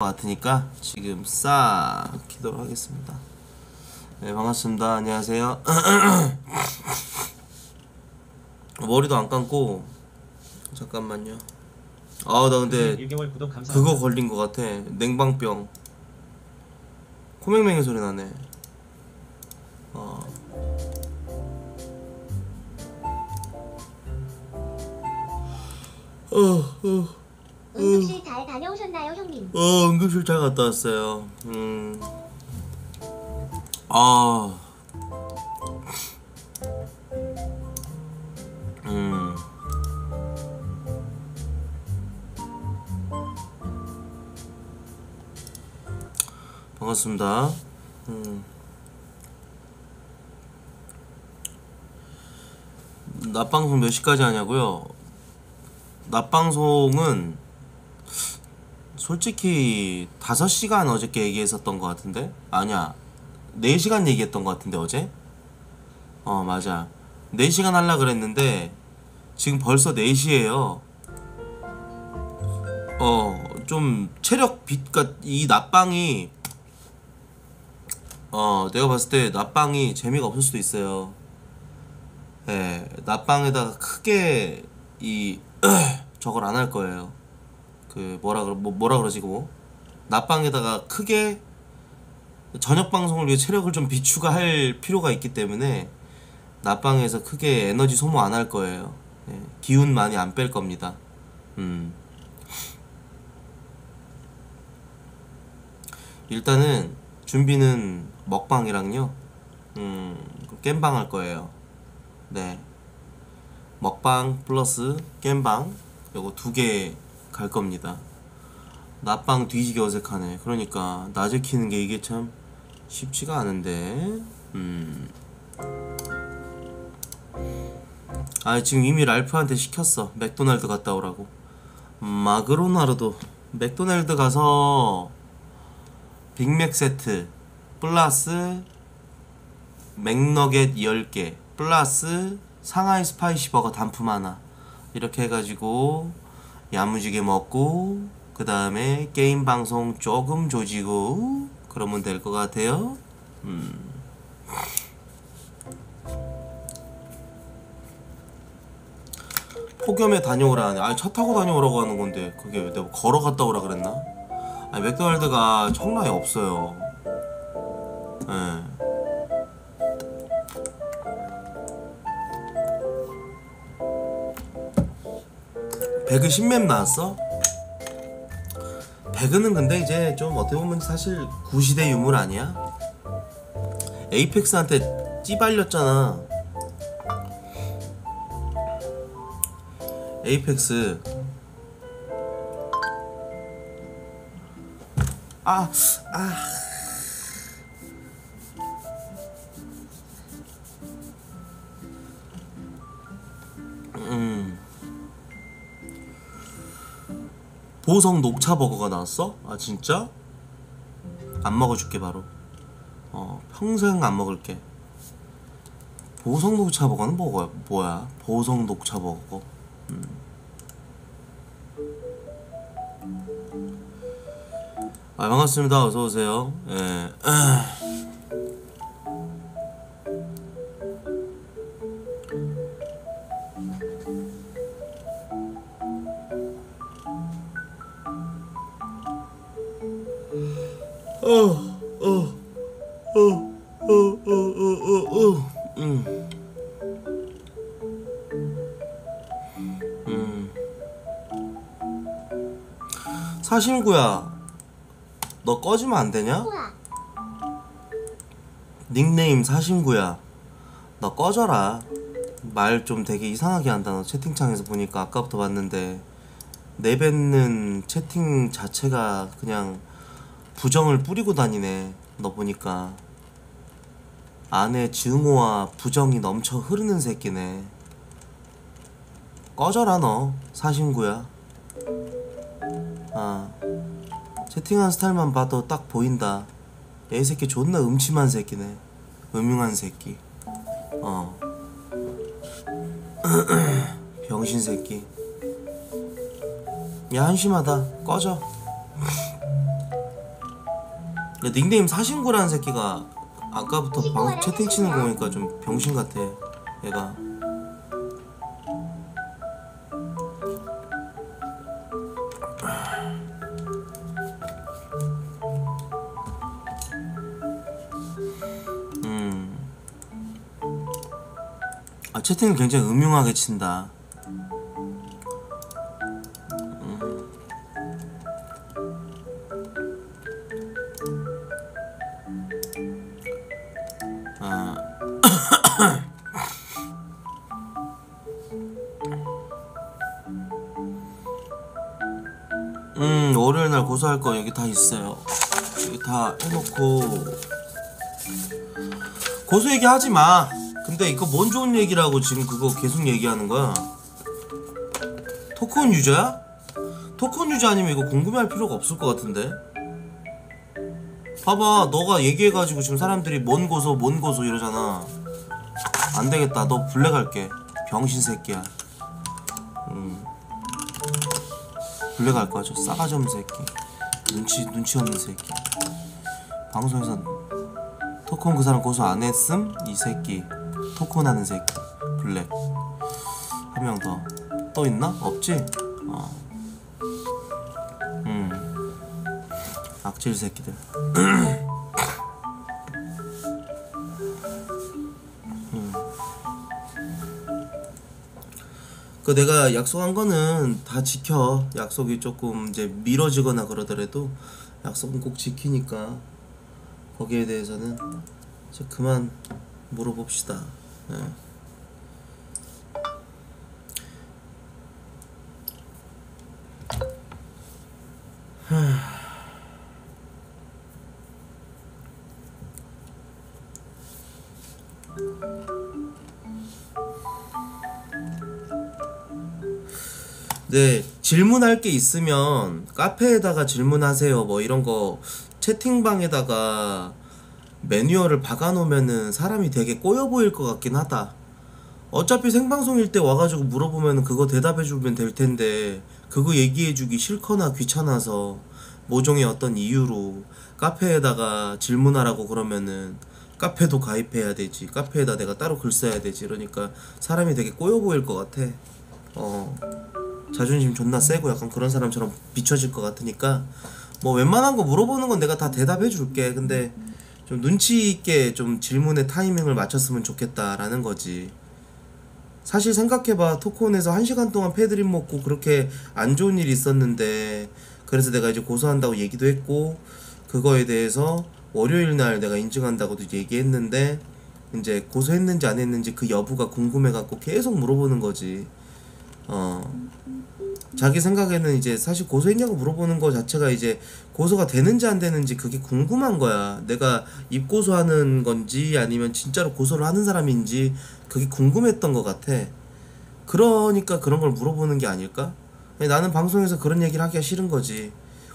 같으니까 지금 싹 키도록 하겠습니다. 네 반갑습니다. 안녕하세요. 머리도 안 감고 잠깐만요. 아 나 근데 1개월 구독 감사합니다. 그거 걸린 것 같아. 냉방병. 코맹맹이 소리 나네. 어. 어, 어, 응급실 잘 다녀오셨나요, 형님? 어, 응급실 잘 갔다 왔어요. 음. 아. 음. 반갑습니다. 음. 낮 방송 몇 시까지 하냐고요? 낮 방송은 솔직히 5시간 어저께 얘기했었던 것 같은데? 아니야. 4시간 얘기했던 것 같은데 어제? 어 맞아. 4시간 하려 그랬는데 지금 벌써 4시에요. 어 좀 체력 빛가 이 낮방이 어 내가 봤을 때 낮방이 재미가 없을 수도 있어요. 예 낮방에다가 크게 이 저걸 안 할 거예요 그 뭐라 그러 뭐, 뭐라 그러지 그거 낮방에다가 크게 저녁 방송을 위해 체력을 좀 비추가 필요가 있기 때문에 낮방에서 크게 에너지 소모 안 할 거예요. 예, 기운 많이 안 뺄 겁니다. 음. 일단은 준비는 먹방이랑요. 음, 겜방 할 거예요. 네. 먹방 플러스 겜방 요거 두개 갈 겁니다. 낮방 뒤지게 어색하네. 그러니까 낮에 키는 게 이게 참 쉽지가 않은데. 음. 아 지금 이미 랄프한테 시켰어. 맥도날드 갔다 오라고. 마그로나르도 맥도날드 가서 빅맥 세트 플러스 맥너겟 10개 플러스 상하이 스파이시 버거 단품 하나 이렇게 해가지고 야무지게 먹고 그 다음에 게임 방송 조금 조지고 그러면 될 것 같아요. 음. 폭염에 다녀오라 하네. 아니 차 타고 다녀오라고 하는 건데 그게 왜 내가 걸어갔다 오라 그랬나? 아니 맥도날드가 청라에 없어요. 예. 배그 신맵 나왔어? 배그는 근데 이제 좀 어떻게 보면 사실 구시대 유물 아니야? 에이펙스한테 찌발렸잖아. 에이펙스. 아, 아. 보성 녹차 버거가 나왔어? 아 진짜? 안 먹어줄게 바로 어 평생 안 먹을게 보성 녹차 버거는 뭐야? 뭐야? 보성 녹차 버거 음. 아 반갑습니다 어서 오세요 예. 사심구야, 너 꺼지면 안 되냐? 닉네임 사심구야, 너 꺼져라. 말 좀 되게 이상하게 한다. 너 채팅창에서 보니까 아까부터 봤는데 내뱉는 채팅 자체가 그냥 부정을 뿌리고 다니네. 너 보니까 안에 증오와 부정이 넘쳐 흐르는 새끼네. 꺼져라 너 사심구야. 아 채팅한 스타일만 봐도 딱 보인다. 얘 새끼 존나 음침한 새끼네. 음흉한 새끼. 어. 병신 새끼. 야 한심하다. 꺼져. 야, 닉네임 사신구라는 새끼가 아까부터 방 채팅 치는 거 보니까 좀 병신 같아 얘가 채팅을 굉장히 음흉하게 친다 아. 음 월요일 날 고소할 거 여기 다 있어요. 여기 다 해놓고 고소 얘기 하지 마. 근데 이거 뭔 좋은 얘기라고 지금 그거 계속 얘기하는 거야? 토큰 유저야? 토큰 유저 아니면 이거 궁금해할 필요가 없을 것 같은데. 봐봐 너가 얘기해가지고 지금 사람들이 뭔 고소 뭔 고소 이러잖아 안 되겠다 너 블랙 할게 병신 새끼야 음. 블랙 할 거야 저 싸가지 없는 새끼 눈치 눈치 없는 새끼 방송에서 토크온 그 사람 고소 안 했음 이 새끼 토크온 하는 새끼 블랙. 한 명 더. 또 있나? 없지? 어. 음. 악질 새끼들. 그 내가 약속한 거는 다 지켜. 약속이 조금 이제 미뤄지거나 그러더라도 약속은 꼭 지키니까 거기에 대해서는 이제 그만 물어봅시다. 예. 네, 질문할 게 있으면 카페에다가 질문하세요. 뭐 이런 거 채팅방에다가 매뉴얼을 박아놓으면은 사람이 되게 꼬여 보일 것 같긴 하다. 어차피 생방송일 때 와가지고 물어보면 그거 대답해주면 될 텐데 그거 얘기해주기 싫거나 귀찮아서 모종의 어떤 이유로 카페에다가 질문하라고 그러면은 카페도 가입해야 되지 카페에다 내가 따로 글 써야 되지 이러니까 사람이 되게 꼬여 보일 것 같아 어 자존심 존나 세고 약간 그런 사람처럼 비춰질 것 같으니까 뭐 웬만한 거 물어보는 건 내가 다 대답해 줄게 근데 좀 눈치 있게 좀 질문의 타이밍을 맞췄으면 좋겠다라는 거지. 사실 생각해봐. 토크온에서 한 시간 동안 패드립 먹고 그렇게 안 좋은 일이 있었는데 그래서 내가 이제 고소한다고 얘기도 했고 그거에 대해서 월요일 날 내가 인증한다고도 얘기했는데 이제 고소했는지 안 했는지 그 여부가 궁금해 갖고 계속 물어보는 거지. 어 자기 생각에는 이제 사실 고소했냐고 물어보는 거 자체가 이제 고소가 되는지 안 되는지 그게 궁금한 거야. 내가 입고소하는 건지 아니면 진짜로 고소를 하는 사람인지 그게 궁금했던 것 같아. 그러니까 그런 걸 물어보는 게 아닐까? 나는 방송에서 그런 얘기를 하기가 싫은 거지.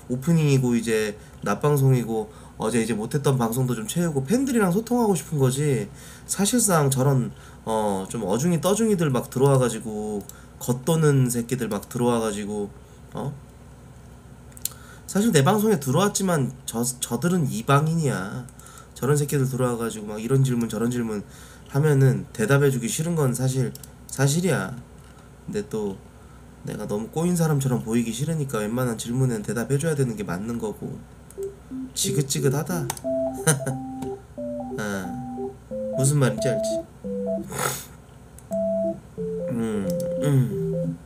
오프닝이고 이제 낮방송이고 어제 이제 못했던 방송도 좀 채우고 팬들이랑 소통하고 싶은 거지. 사실상 저런 어 좀 어중이 떠중이들 막 들어와가지고 겉도는 새끼들 막 들어와가지고 어 사실 내 방송에 들어왔지만 저 저들은 이방인이야. 저런 새끼들 들어와가지고 막 이런 질문 저런 질문 하면은 대답해주기 싫은 건 사실 사실이야. 근데 또 내가 너무 꼬인 사람처럼 보이기 싫으니까 웬만한 질문엔 대답해줘야 되는 게 맞는 거고 지긋지긋하다. 아, 무슨 말인지 알지? 음, 음.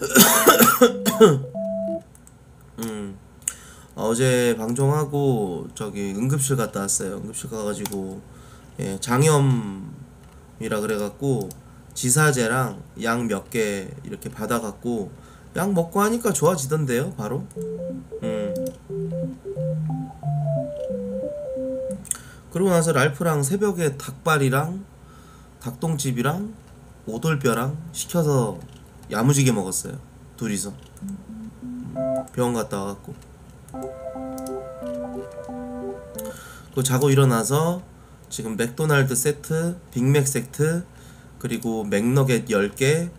음. 어제 방송하고 저기 응급실 갔다 왔어요. 응급실 가가지고 예, 장염이라 그래갖고 지사제랑 약 몇 개 이렇게 받아갖고 약 먹고 하니까 좋아지던데요, 바로. 음. 그러고 나서 랄프랑 새벽에 닭발이랑 닭똥집이랑 오돌뼈랑 시켜서 야무지게 먹었어요. 둘이서. 병원 갔다 와갖고. 그 자고 일어나서 지금 맥도날드 세트, 빅맥 세트, 그리고 맥너겟 10개,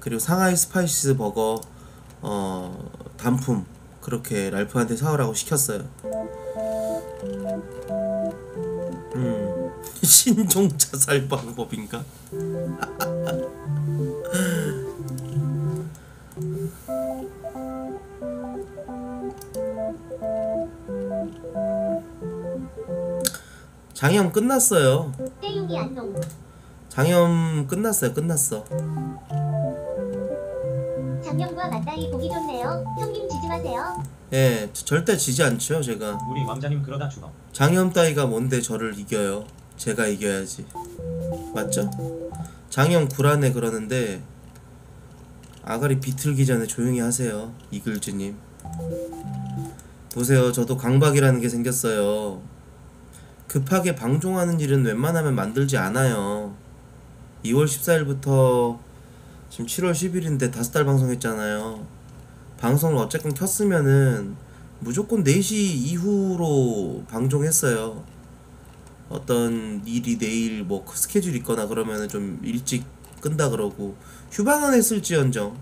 그리고 상하이 스파이스 버거 어 단품 그렇게 랄프한테 사오라고 시켰어요. 음 신종 자살 방법인가? 장염 끝났어요. 장염 끝났어요. 끝났어. 장영과 맞다이 보기 좋네요. 형님 지지 마세요. 예, 저- 절대 지지 않죠, 제가. 우리 왕자님 그러다 죽어. 장염 따위가 뭔데 저를 이겨요? 제가 이겨야지. 맞죠? 장염 구라네 그러는데 아가리 비틀기 전에 조용히 하세요, 이글즈님. 보세요, 저도 강박이라는 게 생겼어요. 급하게 방종하는 일은 웬만하면 만들지 않아요. 2월 14일부터 지금 7월 10일인데 다섯 달 방송했잖아요. 방송을 어쨌건 켰으면은 무조건 4시 이후로 방송했어요. 어떤 일이 내일 뭐 스케줄 있거나 그러면은 좀 일찍 끈다 그러고 휴방은 했을지언정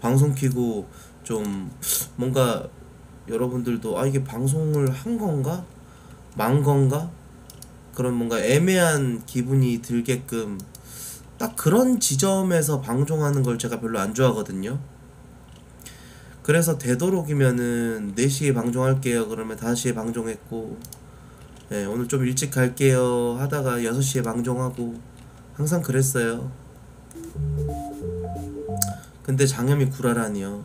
방송 키고 좀 뭔가 여러분들도 아 이게 방송을 한 건가 망 건가 그런 뭔가 애매한 기분이 들게끔 딱 그런 지점에서 방송하는 걸 제가 별로 안 좋아하거든요. 그래서 되도록이면은 4시에 방송할게요. 그러면 5시에 방송했고 예, 오늘 좀 일찍 갈게요 하다가 6시에 방송하고 항상 그랬어요. 근데 장염이 구라라니요.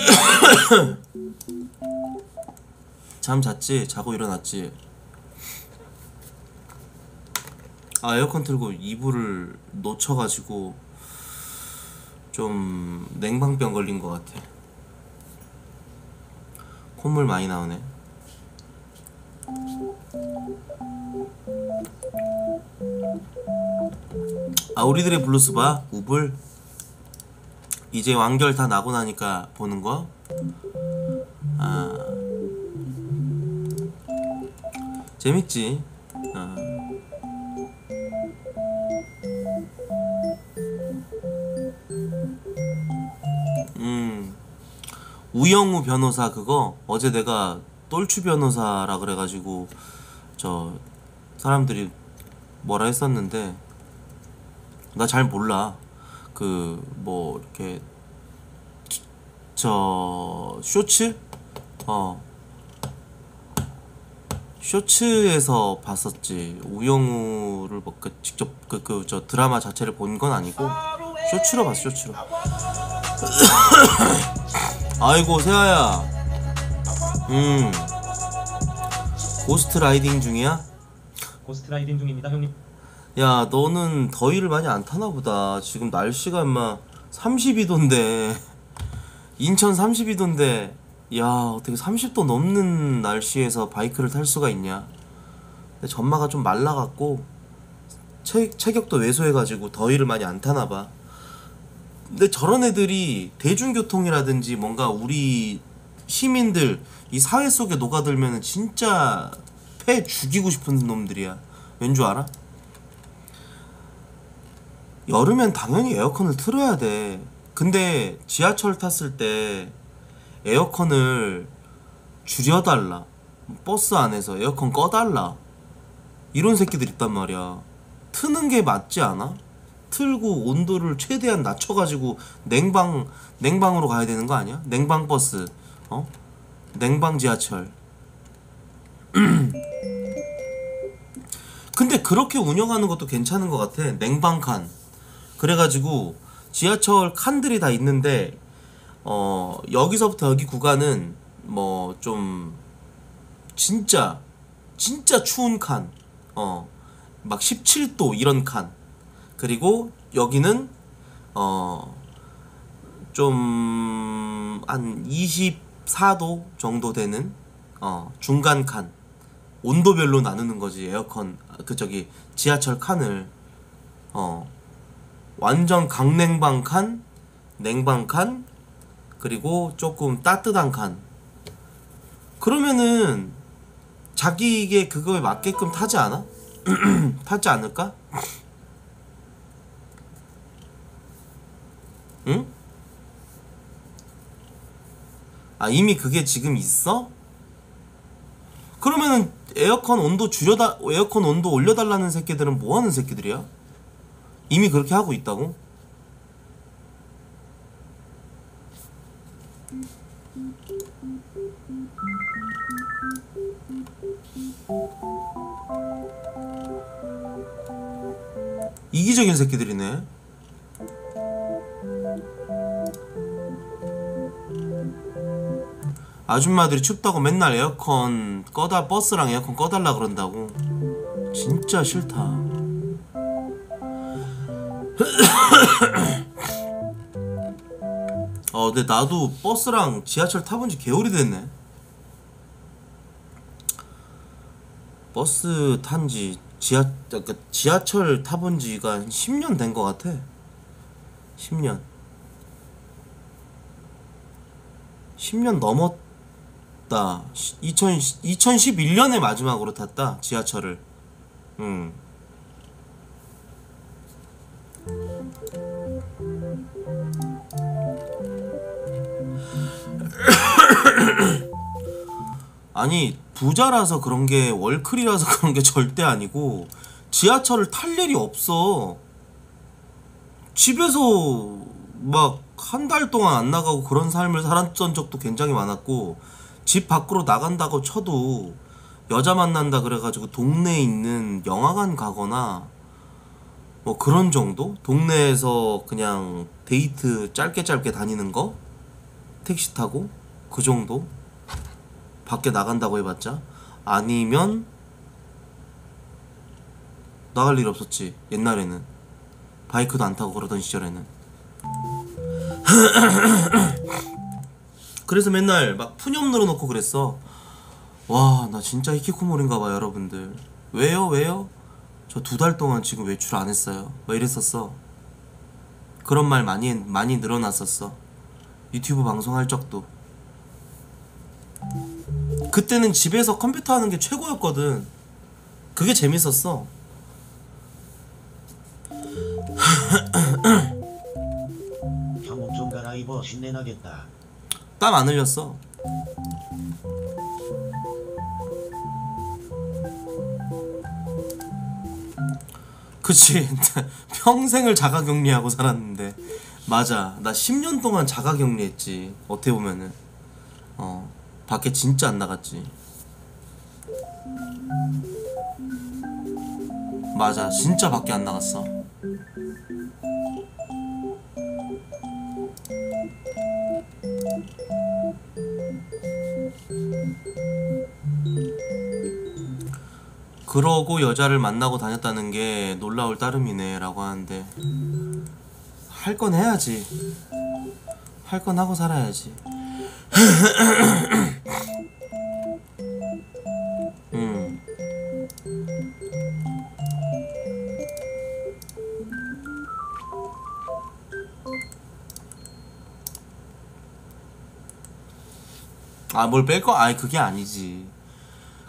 잠 잤지? 자고 일어났지? 아 에어컨 틀고 이불을 놓쳐가지고 좀 냉방병 걸린 것 같아 콧물 많이 나오네 아 우리들의 블루스 봐? 우불? 이제 완결 다 나고 나니까 보는 거? 아 재밌지. 어. 우영우 변호사 그거? 어제 내가 똘추 변호사라 그래가지고 저 사람들이 뭐라 했었는데 나 잘 몰라. 그 뭐 이렇게 저 쇼츠? 어. 쇼츠에서 봤었지. 우영우를 뭐 그 직접 그 그 저 드라마 자체를 본 건 아니고. 쇼츠로 봤어 쇼츠로 아이고 세아야. 음. ghost riding 중이야? ghost riding 중입니다, 형님. 야 너는 더위를 많이 안 타나 보다. 지금 날씨가 인마 32도인데. 인천 32도인데. 야 어떻게 30도 넘는 날씨에서 바이크를 탈 수가 있냐? 근데 전마가 좀 말라갖고 체, 체격도 왜소해가지고 더위를 많이 안 타나 봐 근데 저런 애들이 대중교통이라든지 뭔가 우리 시민들 이 사회 속에 녹아들면은 진짜 패 죽이고 싶은 놈들이야 왠 줄 알아? 여름엔 당연히 에어컨을 틀어야 돼. 근데 지하철 탔을 때 에어컨을 줄여달라. 버스 안에서 에어컨 꺼달라. 이런 새끼들 있단 말이야. 트는 게 맞지 않아? 틀고 온도를 최대한 낮춰가지고 냉방 냉방으로 가야 되는 거 아니야? 냉방 버스, 어? 냉방 지하철. 근데 그렇게 운영하는 것도 괜찮은 것 같아. 냉방 칸. 그래가지고 지하철 칸들이 다 있는데 어 여기서부터 여기 구간은 뭐 좀 진짜 진짜 추운 칸. 어막 17도 이런 칸. 그리고 여기는 어 좀 한 24도 정도 되는 어 중간 칸. 온도별로 나누는 거지 에어컨 그 저기 지하철 칸을 어 완전 강냉방 칸, 냉방 칸, 그리고 조금 따뜻한 칸 그러면은 자기에게 그거에 맞게끔 타지 않아? 타지 않을까? 응? 아 이미 그게 지금 있어? 그러면은 에어컨 온도 줄여다 에어컨 온도 올려달라는 새끼들은 뭐 하는 새끼들이야? 이미 그렇게 하고 있다고? 이기적인 새끼들이네. 아줌마들이 춥다고 맨날 에어컨 꺼다 버스랑 에어컨 꺼달라 그런다고. 진짜 싫다. 어, 근데 나도 버스랑 지하철 타본 지 개월이 됐네. 버스 탄지 지하 그러니까 지하철 타본 지가 한 10년 된 것 같아. 10년. 10년 넘었 다. 2000, 2011년에 마지막으로 탔다. 지하철을. 음. 아니 부자라서 그런 게 월클이라서 그런 게 절대 아니고 지하철을 탈 일이 없어. 집에서 막 한 달 동안 안 나가고 그런 삶을 살았던 적도 굉장히 많았고 집 밖으로 나간다고 쳐도 여자 만난다 그래가지고 동네에 있는 영화관 가거나 뭐 그런 정도? 동네에서 그냥 데이트 짧게 짧게 다니는 거? 택시 타고? 그 정도? 밖에 나간다고 해봤자 아니면 나갈 일 없었지 옛날에는 바이크도 안 타고 그러던 시절에는 그래서 맨날 막 푸념 늘어놓고 그랬어. 와 나 진짜 히키코모리인가봐 여러분들. 왜요 왜요? 저 두 달 동안 지금 외출 안 했어요. 뭐 이랬었어. 그런 말 많이 많이 늘어났었어. 유튜브 방송할 적도. 그때는 집에서 컴퓨터 하는 게 최고였거든. 그게 재밌었어. 형 옷좀 갈아입어 신내 나겠다. 땀 안 흘렸어. 그치. 평생을 자가격리하고 살았는데. 맞아. 나 10년 동안 자가격리했지. 어떻게 보면은. 어. 밖에 진짜 안 나갔지. 맞아. 진짜 밖에 안 나갔어. 그러고 여자를 만나고 다녔다는 게 놀라울 따름이네 라고 하는데 할 건 해야지. 할 건 하고 살아야지 아 뭘 뺄 거? 아니 그게 아니지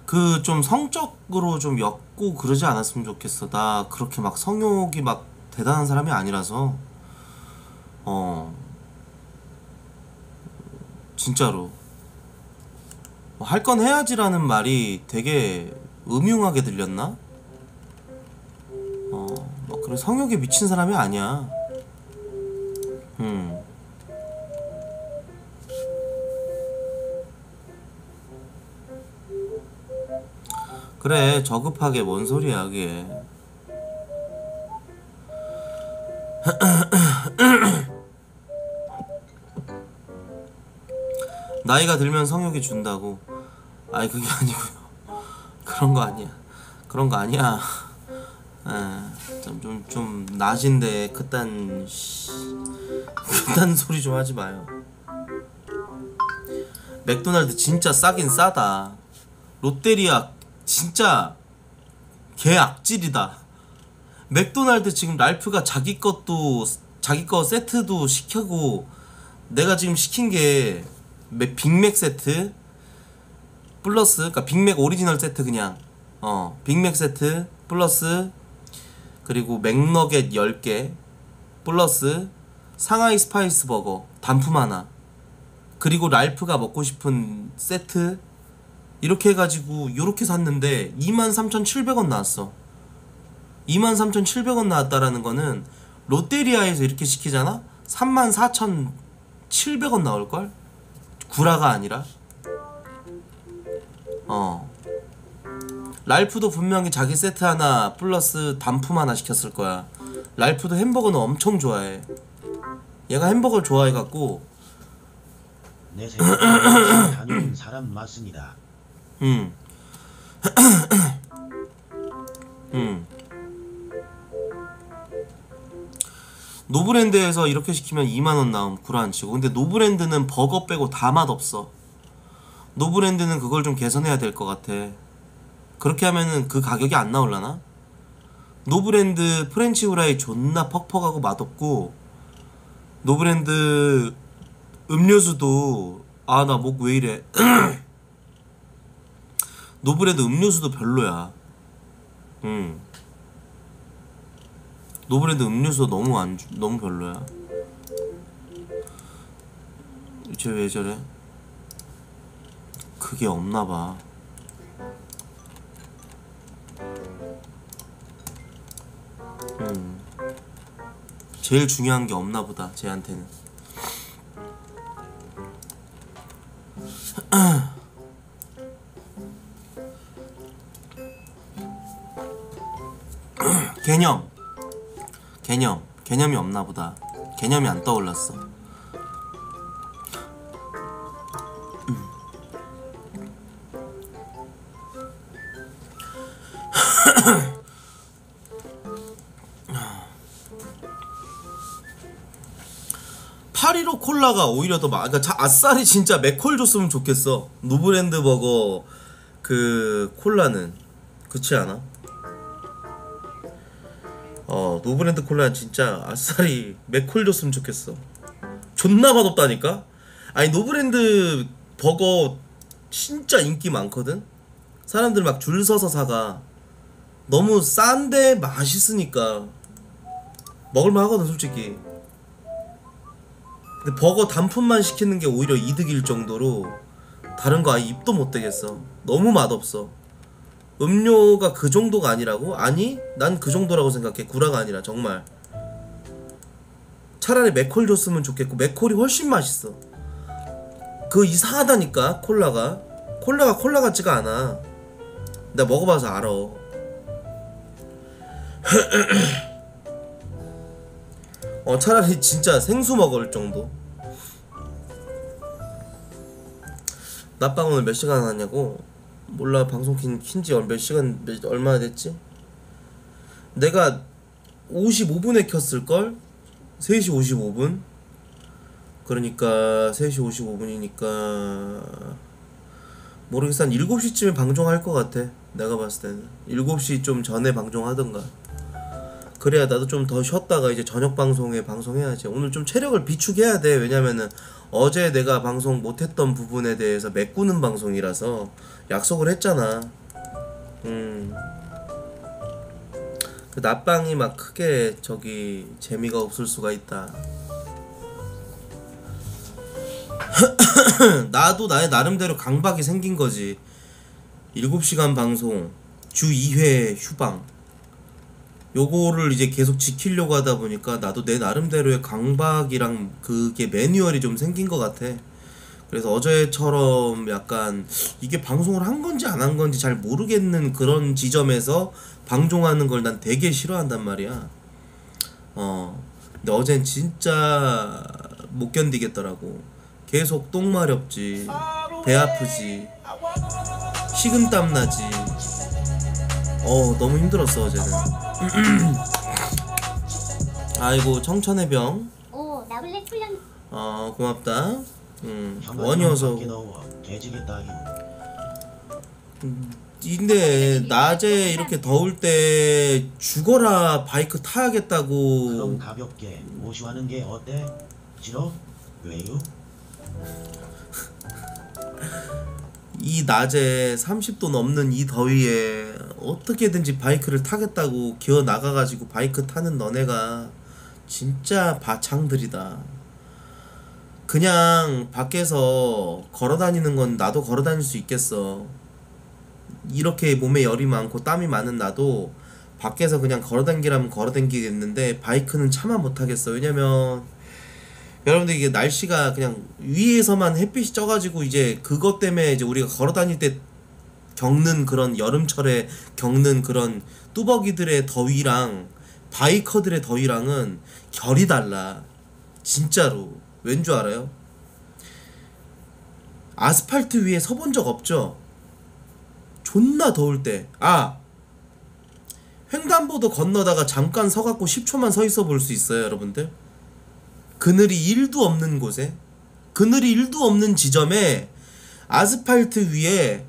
그 좀 성적으로 좀 엮고 그러지 않았으면 좋겠어. 나 그렇게 막 성욕이 막 대단한 사람이 아니라서 어 진짜로 뭐 할건 해야지라는 말이 되게 음흉하게 들렸나? 어뭐 그래 성욕에 미친 사람이 아니야. 음. 그래 저급하게 뭔 소리야 그게. 나이가 들면 성욕이 준다고. 아니 그게 아니고요. 그런 거 아니야. 그런 거 아니야. 좀좀 좀 낮인데 그딴 씨, 그딴 소리 좀 하지 마요. 맥도날드 진짜 싸긴 싸다. 롯데리아 진짜 개 악질이다. 맥도날드 지금 랄프가 자기 것도 자기 거 세트도 시켜고 내가 지금 시킨 게 맥- 빅맥 세트 플러스 그러니까 빅맥 오리지널 세트 그냥 어 빅맥 세트 플러스 그리고 맥너겟 10개 플러스 상하이 스파이스 버거 단품 하나 그리고 랄프가 먹고 싶은 세트 이렇게 해가지고 요렇게 샀는데 23,700원 나왔어 23,700원 나왔다라는 거는 롯데리아에서 이렇게 시키잖아? 34,700원 나올걸? 구라가 아니라 어 랄프도 분명히 자기 세트 하나 플러스 단품 하나 시켰을 거야 랄프도 햄버거는 엄청 좋아해 얘가 햄버거를 좋아해갖고 내 생각에 다녀온 사람 맞습니다. 음. 음. 노브랜드에서 이렇게 시키면 2만원 나옴 구라 치고 근데 노브랜드는 버거 빼고 다 맛없어 노브랜드는 그걸 좀 개선해야 될 것 같아 그렇게 하면은 그 가격이 안 나올라나? 노브랜드 프렌치 후라이 존나 퍽퍽하고 맛없고 노브랜드 음료수도 아 나 목 왜 이래 노브랜드 음료수도 별로야. 음. 노브랜드 음료수 너무 안 주- 너무 별로야. 쟤 왜 저래? 그게 없나 봐. 음. 제일 중요한 게 없나 보다. 쟤한테는. 개념. 개념. 개념이 없나 보다. 개념이 안 떠올랐어. 음. 팔일오 콜라가 오히려 더 마, 그러니까 자, 아싸리 진짜 맥콜 줬으면 좋겠어. 노브랜드 버거 그 콜라는. 그렇지 않아? 어 노브랜드 콜라는 진짜 아싸리 맥콜 줬으면 좋겠어. 존나 맛없다니까? 아니 노브랜드 버거 진짜 인기 많거든? 사람들 막 줄 서서 사가. 너무 싼데 맛있으니까. 먹을만 하거든 솔직히. 근데 버거 단품만 시키는 게 오히려 이득일 정도로 다른 거 아예 입도 못 대겠어. 너무 맛없어 음료가 그 정도가 아니라고? 아니 난 그 정도라고 생각해. 구라가 아니라 정말. 차라리 맥콜 줬으면 좋겠고 맥콜이 훨씬 맛있어. 그 이상하다니까 콜라가. 콜라가 콜라 같지가 않아. 내가 먹어봐서 알아. 어 차라리 진짜 생수 먹을 정도. 낮방 오늘 몇 시간 하냐고 몰라 방송 킨, 킨지 몇 시간 몇, 얼마나 됐지? 내가 55분에 켰을 걸? 3시 55분? 그러니까 3시 55분이니까 모르겠어 한 7시쯤에 방송할 것 같아 내가 봤을 때는 7시 좀 전에 방송하던가 그래야 나도 좀 더 쉬었다가 이제 저녁 방송에 방송해야지. 오늘 좀 체력을 비축해야 돼. 왜냐면은 어제 내가 방송 못했던 부분에 대해서 메꾸는 방송이라서 약속을 했잖아. 음. 그 낮방이 막 크게 저기 재미가 없을 수가 있다. 나도 나의 나름대로 강박이 생긴 거지. 7시간 방송 주 2회 휴방 요거를 이제 계속 지키려고 하다 보니까 나도 내 나름대로의 강박이랑 그게 매뉴얼이 좀 생긴 것 같아. 그래서 어제처럼 약간 이게 방송을 한 건지 안 한 건지 잘 모르겠는 그런 지점에서 방송하는 걸 난 되게 싫어한단 말이야. 어. 근데 어젠 진짜 못 견디겠더라고. 계속 똥 마렵지. 배 아프지. 식은땀 나지. 어, 너무 힘들었어, 어제는. 아이고 청천의 병. 오 나블렛 훈련 어 고맙다. 음 원이어서. 형. 근데 낮에 이렇게 더울 때 죽어라 바이크 그럼 타야겠다고. 가볍게 모시하는 게 어때? 싫어? 왜요? 이 낮에 30도 넘는 이 더위에 어떻게든지 바이크를 타겠다고 기어 나가가지고 바이크 타는 너네가 진짜 바창들이다. 그냥 밖에서 걸어 다니는 건 나도 걸어 다닐 수 있겠어. 이렇게 몸에 열이 많고 땀이 많은 나도 밖에서 그냥 걸어 다니라면 걸어 다니겠는데 바이크는 차마 못 하겠어. 왜냐면 여러분들 이게 날씨가 그냥 위에서만 햇빛이 쪄가지고 이제 그것 때문에 이제 우리가 걸어 다닐 때 겪는 그런 여름철에 겪는 그런 뚜벅이들의 더위랑 바이커들의 더위랑은 결이 달라. 진짜로. 왠 줄 알아요? 아스팔트 위에 서본 적 없죠? 존나 더울 때. 아! 횡단보도 건너다가 잠깐 서갖고 10초만 서 있어 볼 수 있어요, 여러분들? 그늘이 1도 없는 곳에 그늘이 1도 없는 지점에 아스팔트 위에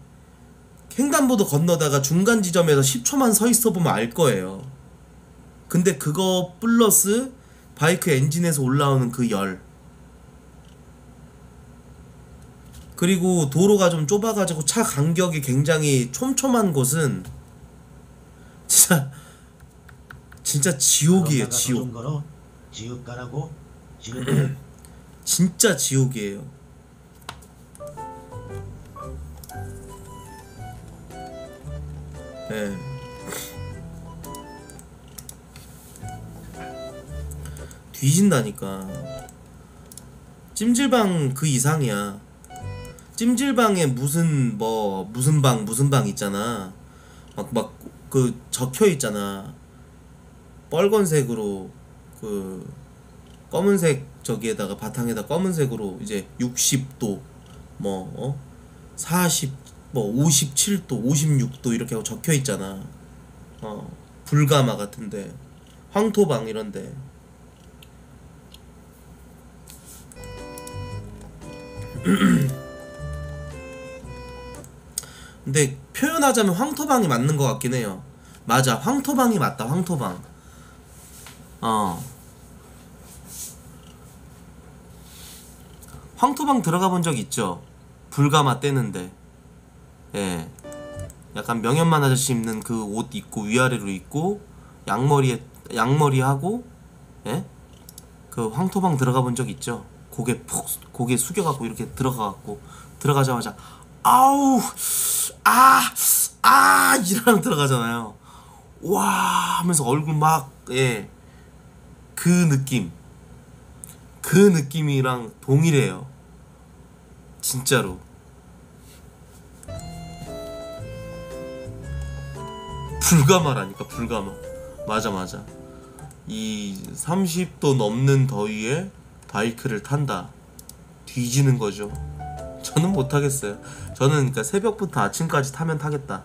횡단보도 건너다가 중간 지점에서 10초만 서 있어 보면 알 거예요. 근데 그거 플러스 바이크 엔진에서 올라오는 그 열. 그리고 도로가 좀 좁아가지고 차 간격이 굉장히 촘촘한 곳은 진짜 진짜 지옥이에요 지옥. 지옥 가라고. 지금 진짜 지옥이에요. 예. 뒤진다니까. 찜질방 그 이상이야. 찜질방에 무슨 뭐 무슨 방 무슨 방 있잖아. 막 막 그 적혀 있잖아. 빨간색으로 그 검은색 저기에다가 바탕에다 검은색으로 이제 60도 뭐 어? 40, 뭐 57도, 56도 이렇게 하고 적혀 있잖아. 어 불가마 같은데 황토방 이런데. 근데 표현하자면 황토방이 맞는 것 같긴 해요. 맞아, 황토방이 맞다, 황토방. 어. 황토방 들어가 본 적 있죠? 불가마 떼는데. 예. 약간 명현만 아저씨 입는 그 옷 입고 위아래로 입고 양머리에 양머리 하고 예? 그 황토방 들어가 본 적 있죠? 고개 푹 고개 숙여 갖고 이렇게 들어가 갖고 들어가자마자 아우 아! 아! 이러면 들어가잖아요. 와! 하면서 얼굴 막 예. 그 느낌. 그 느낌이랑 동일해요. 진짜로. 불가마라니까 불가마. 맞아 맞아. 이 30도 넘는 더위에 바이크를 탄다. 뒤지는 거죠. 저는 못 하겠어요. 저는 그러니까 새벽부터 아침까지 타면 타겠다.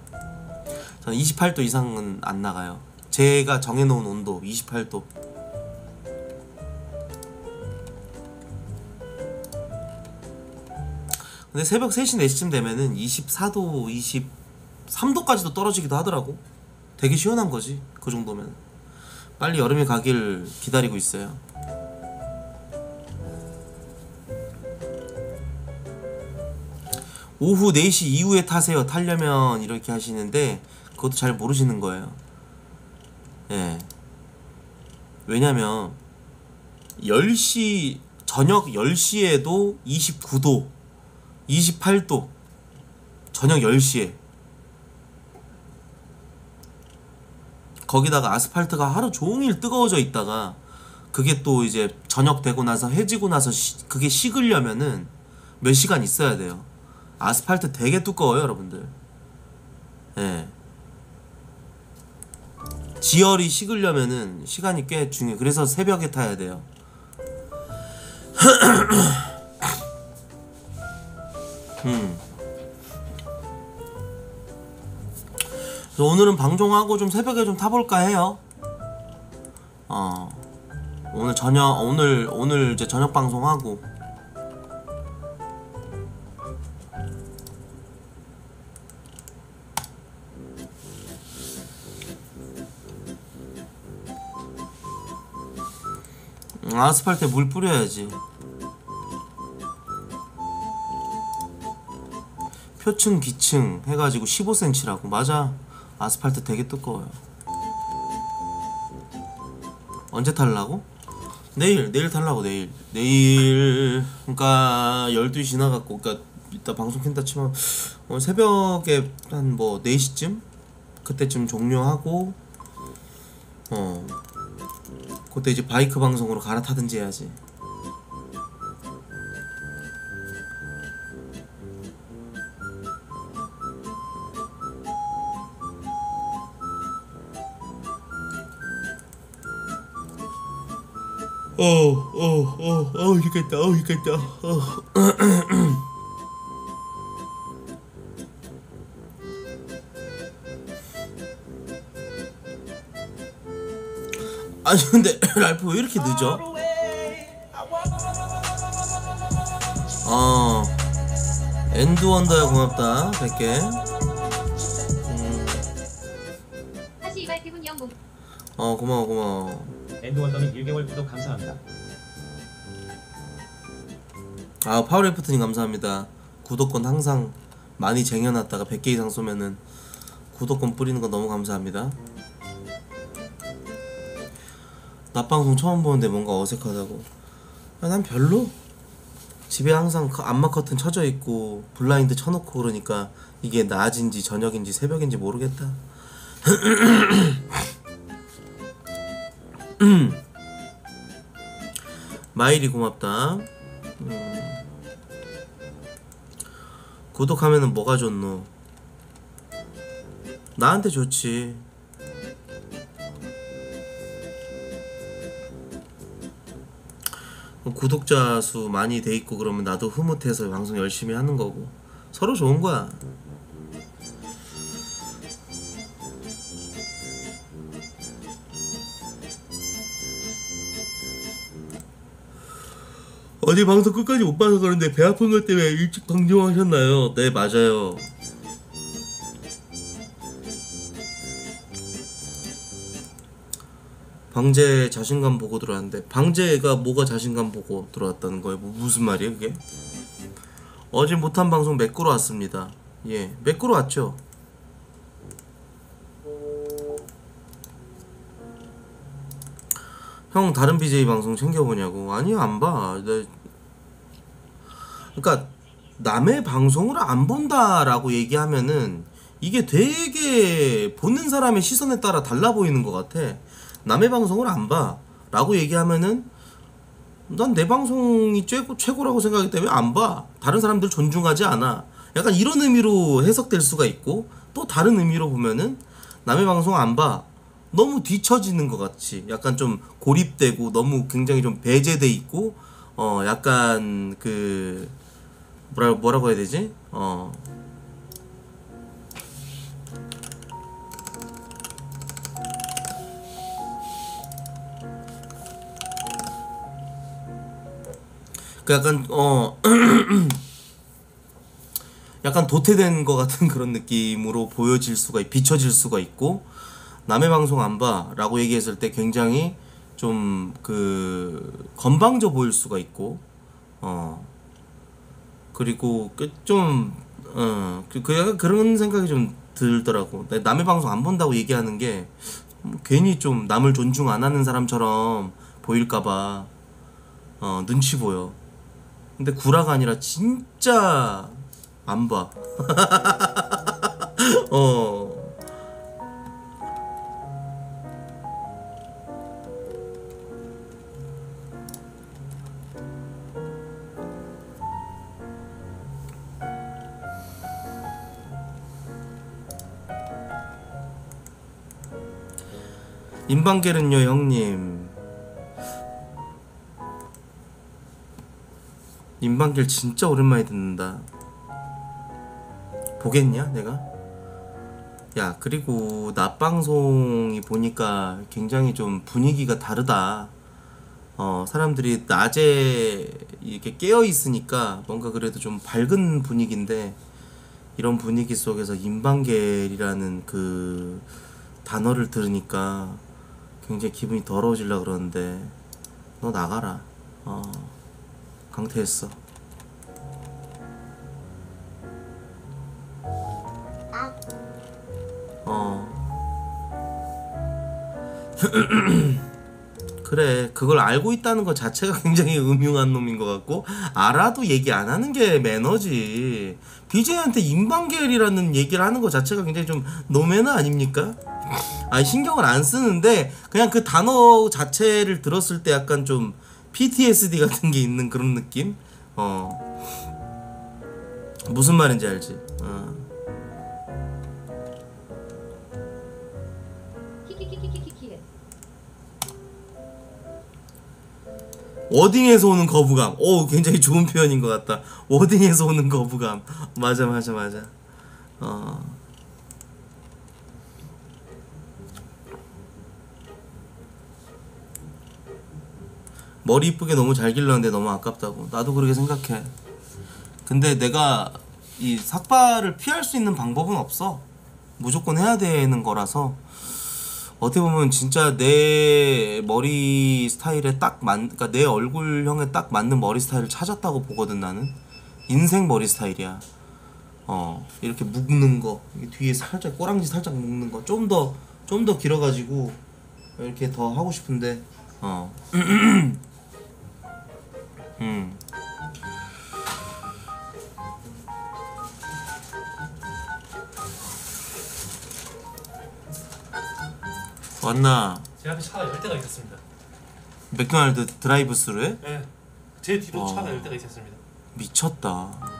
저는 28도 이상은 안 나가요. 제가 정해놓은 온도 28도. 근데 새벽 3시 4시쯤 되면은 24도, 23도까지도 떨어지기도 하더라고. 되게 시원한 거지. 그 정도면. 빨리 여름이 가길 기다리고 있어요. 오후 4시 이후에 타세요. 타려면 이렇게 하시는데 그것도 잘 모르시는 거예요. 예. 왜냐면 10시 저녁 10시에도 29도 28도 저녁 10시에 거기다가 아스팔트가 하루 종일 뜨거워져 있다가 그게 또 이제 저녁 되고 나서 해지고 나서 시- 그게 식으려면은 몇 시간 있어야 돼요. 아스팔트 되게 두꺼워요, 여러분들. 예. 지열이 식으려면은 시간이 꽤 중요해. 그래서 새벽에 타야 돼요. 음. 그래서 오늘은 방종하고 좀 새벽에 좀 타볼까 해요. 어. 오늘 저녁 오늘 오늘 이제 저녁 방송하고 음, 아스팔트에 물 뿌려야지. 표층 기층 해가지고 15cm라고. 맞아. 아스팔트 되게 두꺼워요. 언제 탈라고? 내일 내일 탈라고 내일. 내일 그러니까 12시 지나갖고 그러니까 이따 방송 킨다 치면 어, 새벽에 한 뭐 4시쯤? 그때쯤 종료하고 어 그때 이제 바이크 방송으로 갈아타든지 해야지 어, 어, 어, 어, 이겠다, 어, 이겠다, 어. 아니 근데 랄프 왜 이렇게 늦어? 어 엔드 원더야 고맙다 100개 다시 이발 기분 영국. 어 고마워 고마워 엔드원더님 1개월 구독 감사합니다. 아 파워리프트님 감사합니다. 구독권 항상 많이 쟁여놨다가 100개 이상 쏘면은 구독권 뿌리는 거 너무 감사합니다. 낮방송 처음 보는데 뭔가 어색하다고. 아, 난 별로. 집에 항상 그 안마 커튼 쳐져 있고 블라인드 쳐놓고 그러니까 이게 낮인지 저녁인지 새벽인지 모르겠다 마일이 고맙다 구독하면은 뭐가 좋노? 나한테 좋지. 구독자 수 많이 돼 있고 그러면 나도 흐뭇해서 방송 열심히 하는 거고 서로 좋은 거야. 어디 방송 끝까지 못 봐서 그런데 배 아픈 것 때문에 일찍 방송하셨나요? 네 맞아요. 방제 자신감 보고 들어왔는데 방제가 뭐가 자신감 보고 들어왔다는 거예요? 뭐 무슨 말이에요 그게? 어제 못한 방송 메꾸러 왔습니다. 예, 메꾸러 왔죠. 형 다른 BJ 방송 챙겨보냐고 아니요 안 봐. 나... 그러니까 남의 방송을 안 본다라고 얘기하면은 이게 되게 보는 사람의 시선에 따라 달라 보이는 것 같아. 남의 방송을 안 봐라고 얘기하면은 난 내 방송이 최고 최고라고 생각하기 때문에 안 봐. 다른 사람들 존중하지 않아. 약간 이런 의미로 해석될 수가 있고 또 다른 의미로 보면은 남의 방송 안 봐. 너무 뒤처지는 것 같이 약간 좀 고립되고 너무 굉장히 좀 배제돼 있고 어 약간 그 뭐라 뭐라고 해야 되지? 어. 그 약간 어. 약간 도태된 것 같은 그런 느낌으로 보여질 수가 있- 비춰질 수가 있고 남의 방송 안 봐라고 얘기했을 때 굉장히 좀 그 건방져 보일 수가 있고 어 그리고 좀 어 그 그 약간 그런 생각이 좀 들더라고 내 남의 방송 안 본다고 얘기하는 게 음, 괜히 좀 남을 존중 안 하는 사람처럼 보일까봐 어 눈치 보여 근데 구라가 아니라 진짜 안 봐. 어. 임방계는요 형님 임방길 진짜 오랜만에 듣는다. 보겠냐, 내가? 야, 그리고 낮방송이 보니까 굉장히 좀 분위기가 다르다. 어, 사람들이 낮에 이렇게 깨어 있으니까 뭔가 그래도 좀 밝은 분위기인데 이런 분위기 속에서 임방겔이라는 그 단어를 들으니까 굉장히 기분이 더러워질라 그러는데 너 나가라. 어. 강퇴했어. 어. 그래 그걸 알고 있다는 것 자체가 굉장히 음흉한 놈인 것 같고 알아도 얘기 안 하는 게 매너지 BJ한테 임방겔이라는 얘기를 하는 것 자체가 굉장히 좀 노매너 아닙니까? 아니 신경을 안 쓰는데 그냥 그 단어 자체를 들었을 때 약간 좀 PTSD 같은 게 있는 그런 느낌? 어 무슨 말인지 알지? 어. 워딩에서 오는 거부감. 오, 굉장히 좋은 표현인 것 같다. 워딩에서 오는 거부감. 맞아, 맞아, 맞아. 어. 머리 이쁘게 너무 잘 길렀는데 너무 아깝다고. 나도 그렇게 생각해. 근데 내가 이 삭발을 피할 수 있는 방법은 없어. 무조건 해야 되는 거라서. 어떻게 보면 진짜 내 머리 스타일에 딱 맞, 그러니까 내 얼굴형에 딱 맞는 머리 스타일을 찾았다고 보거든 나는. 인생 머리 스타일이야. 어 이렇게 묶는 거, 뒤에 살짝 꼬랑지 살짝 묶는 거, 좀 더 좀 더 길어가지고 이렇게 더 하고 싶은데, 어. 음. 왔나? 제 앞에 차가 열 대가 있었습니다. 맥도날드 드라이브 스루에 네. 제 뒤로 어. 차가 열 대가 있었습니다. 미쳤다.